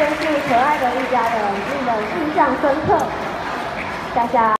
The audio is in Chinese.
真是可爱的一家人令人印象深刻。佳佳